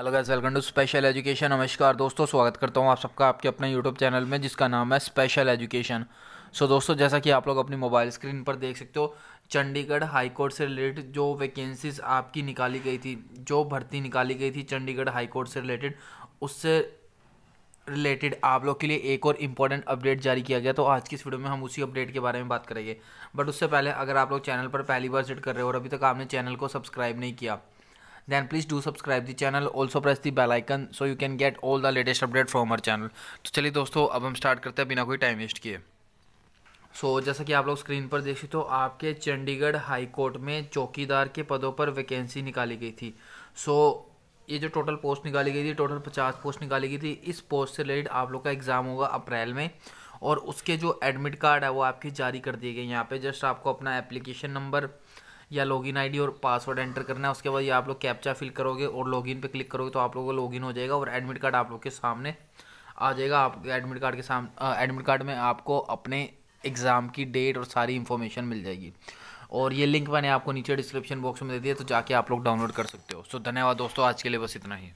Hello guys welcome to special education नमस्कार दोस्तों, स्वागत करता हूँ आप सबका आपके अपने यूट्यूब चैनल में, जिसका नाम है स्पेशल एजुकेशन सो दोस्तों, जैसा कि आप लोग अपनी मोबाइल स्क्रीन पर देख सकते हो, चंडीगढ़ हाई कोर्ट से रिलेटेड जो वैकेंसीज आपकी निकाली गई थी, जो भर्ती निकाली गई थी चंडीगढ़ हाई कोर्ट से रिलेटेड उससे रिलेटेड आप लोग के लिए एक और इंपॉर्टेंट अपडेट जारी किया गया। तो आज की इस वीडियो में हम उसी अपडेट के बारे में बात करेंगे। बट उससे पहले, अगर आप लोग चैनल पर पहली बार विज़िट कर रहे हो और अभी तक आपने चैनल को सब्सक्राइब नहीं किया then please do subscribe the channel. Also press the bell icon so you can get all the latest update from our channel. तो चलिए दोस्तों अब हम स्टार्ट करते हैं बिना कोई टाइम वेस्ट किए। सो so, जैसा कि आप लोग स्क्रीन पर देख सकते हो आपके चंडीगढ़ हाई कोर्ट में चौकीदार के पदों पर वैकेंसी निकाली गई थी। सो so, ये जो टोटल पोस्ट निकाली गई थी टोटल पचास पोस्ट निकाली गई थी इस पोस्ट से रिलेटेड आप लोग का एग्ज़ाम होगा अप्रैल में। और उसके जो एडमिट कार्ड है वो आपके जारी कर दिए गए यहाँ पे जस्ट आपको अपना एप्लीकेशन नंबर या लॉगिन आईडी और पासवर्ड एंटर करना है, उसके बाद ये आप लोग कैप्चा फिल करोगे और लॉगिन पे क्लिक करोगे तो आप लोगों को लॉगिन हो जाएगा और एडमिट कार्ड आप लोग के सामने आ जाएगा। आप एडमिट कार्ड के सामने एडमिट कार्ड में आपको अपने एग्ज़ाम की डेट और सारी इन्फॉर्मेशन मिल जाएगी। और ये लिंक मैंने आपको नीचे डिस्क्रिप्शन बॉक्स में दे दिया तो जाके आप लोग डाउनलोड कर सकते हो। सो धन्यवाद दोस्तों, आज के लिए बस इतना ही।